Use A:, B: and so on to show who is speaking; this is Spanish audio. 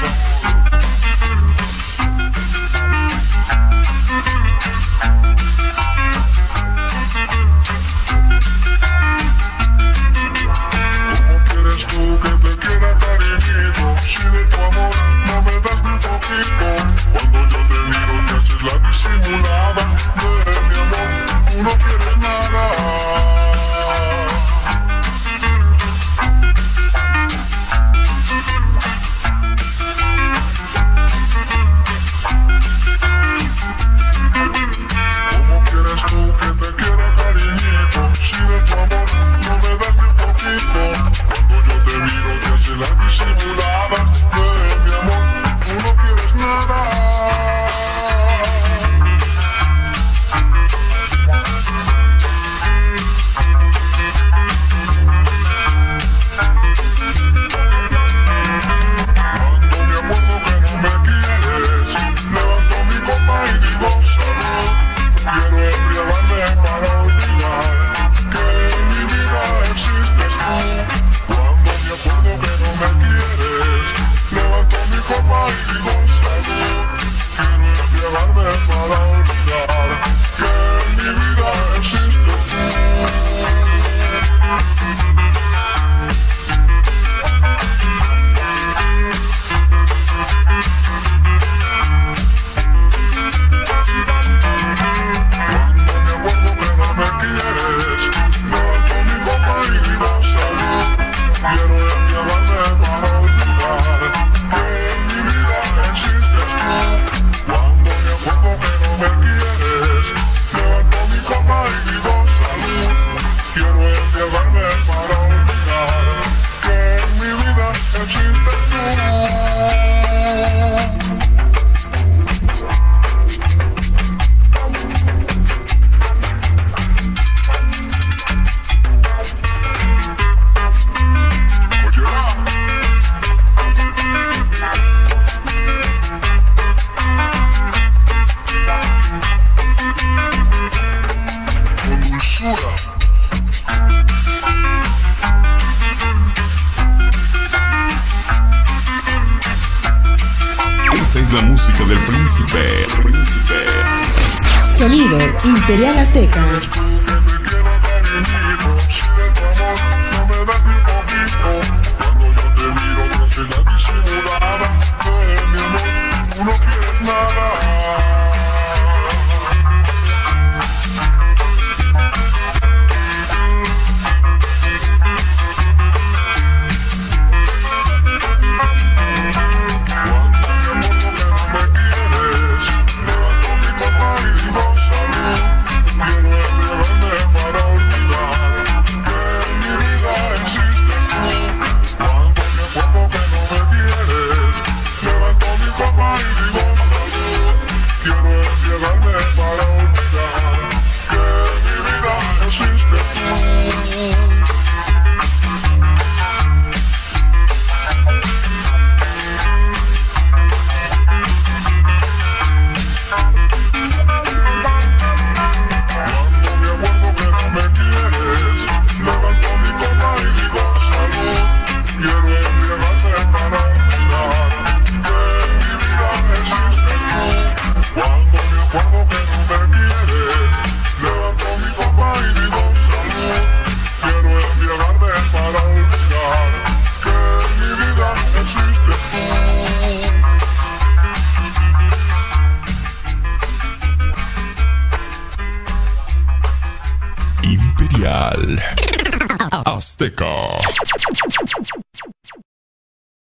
A: Thank you. La música del príncipe. Príncipe.
B: Sonido Imperial Azteca.
A: Azteca.